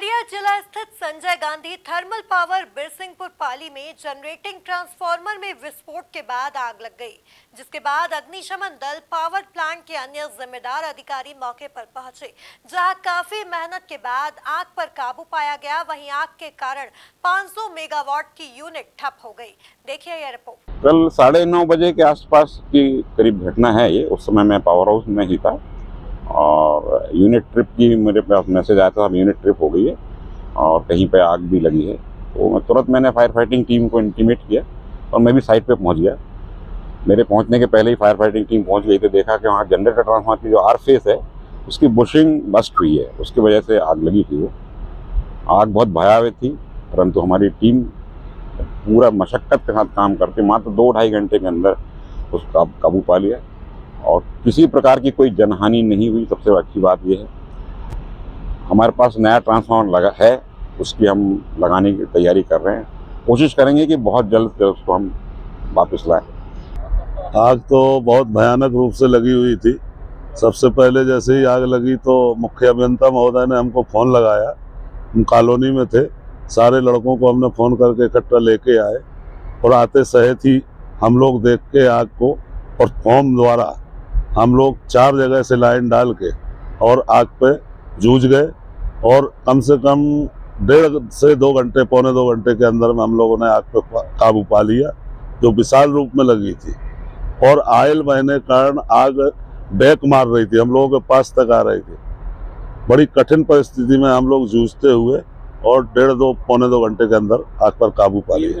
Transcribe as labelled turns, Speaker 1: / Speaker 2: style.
Speaker 1: खगड़िया जिला स्थित Sanjay Gandhi thermal power Birsinghpur Pali में जनरेटिंग ट्रांसफार्मर में विस्फोट के बाद आग लग गई, जिसके बाद अग्निशमन दल पावर प्लांट के अन्य जिम्मेदार अधिकारी मौके पर पहुँचे, जहाँ काफ़ी मेहनत के बाद आग पर काबू पाया गया। वहीं आग के कारण 500 मेगावाट की यूनिट ठप हो गई। देखिए यह रिपोर्ट।
Speaker 2: कल साढ़े नौ बजे के आसपास की करीब घटना है ये, उस समय मैं पावर हाउस में ही था और यूनिट ट्रिप की मेरे पास मैसेज आया था यूनिट ट्रिप हो गई है और कहीं पे आग भी लगी है। तो मैं तुरंत मैंने फायर फाइटिंग टीम को इंटीमेट किया और मैं भी साइट पे पहुँच गया। मेरे पहुँचने के पहले ही फायर फाइटिंग टीम पहुँच गई तो देखा कि वहाँ जनरेटर ट्रांसफार्मर की जो आर फेस है, उसकी बुशिंग बस्ट हुई है। उसकी वजह से आग लगी थी वो। आग बहुत भयावह थी, परंतु हमारी टीम पूरा मशक्क़त के साथ काम करके मात्र दो ढाई घंटे के अंदर उसका काबू पा लिया। और किसी प्रकार की कोई जनहानि नहीं हुई। सबसे अच्छी बात यह है। हमारे पास नया ट्रांसफार्मर लगा है, उसकी हम लगाने की तैयारी कर रहे हैं। कोशिश करेंगे कि बहुत जल्द से उसको हम वापस लाएँ।
Speaker 3: आग तो बहुत भयानक रूप से लगी हुई थी। सबसे पहले जैसे ही आग लगी तो मुख्य अभियंता महोदय ने हमको फ़ोन लगाया। हम कॉलोनी में थे। सारे लड़कों को हमने फ़ोन करके इकट्ठा लेके आए और आते सहित ही हम लोग देख के आग को और फॉर्म द्वारा हम लोग चार जगह से लाइन डाल के और आग पे जूझ गए और कम से कम डेढ़ से दो घंटे, पौने दो घंटे के अंदर में हम लोगों ने आग पे काबू पा लिया, जो विशाल रूप में लगी थी। और आयल बहने कारण आग बैक मार रही थी, हम लोगों के पास तक आ रही थी। बड़ी कठिन परिस्थिति में हम लोग जूझते हुए और डेढ़ दो, पौने दो घंटे के अंदर आग पर काबू पा लिया।